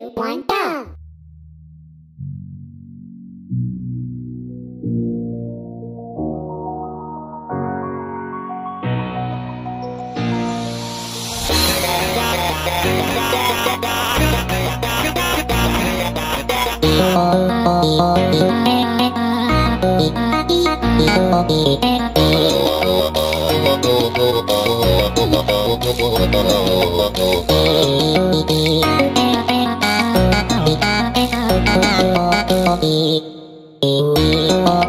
One go.「いいにおい」